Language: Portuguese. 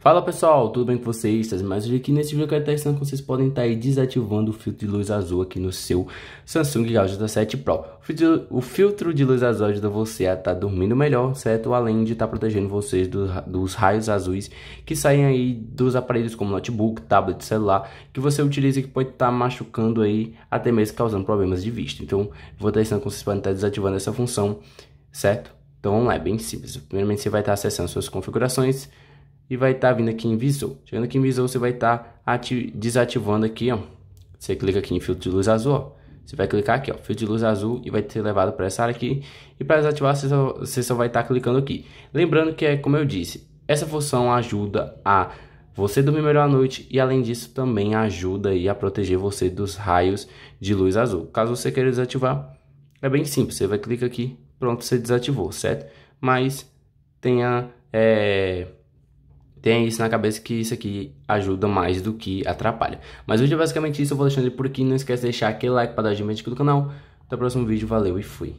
Fala pessoal, tudo bem com vocês? Mas hoje aqui nesse vídeo eu quero estar ensinando como vocês podem estar desativando o filtro de luz azul aqui no seu Samsung Galaxy J7 Pro. O filtro, de luz azul ajuda você a estar dormindo melhor, certo? Além de estar protegendo vocês do, dos raios azuis que saem aí dos aparelhos como notebook, tablet, celular, que você utiliza que pode estar machucando aí, até mesmo causando problemas de vista. Então, vou estar ensinando como vocês podem estar desativando essa função, certo? Então vamos lá, é bem simples. Primeiramente você vai estar acessando suas configurações, e vai estar tá vindo aqui em Visor. Chegando aqui em Visor, você vai estar tá desativando aqui, ó. Você clica aqui em filtro de luz azul, ó. Você vai clicar aqui, ó, filtro de luz azul e vai ser levado para essa área aqui. E para desativar, você só, você só vai estar tá clicando aqui. Lembrando que é como eu disse, essa função ajuda a você dormir melhor à noite e além disso também ajuda aí a proteger você dos raios de luz azul. Caso você queira desativar, é bem simples, você vai clicar aqui, pronto, você desativou, certo? Mas tenha é, tenha isso na cabeça que isso aqui ajuda mais do que atrapalha. Mas hoje é basicamente isso, eu vou deixando ele por aqui. Não esquece de deixar aquele like para dar a gente do canal. Até o próximo vídeo, valeu e fui.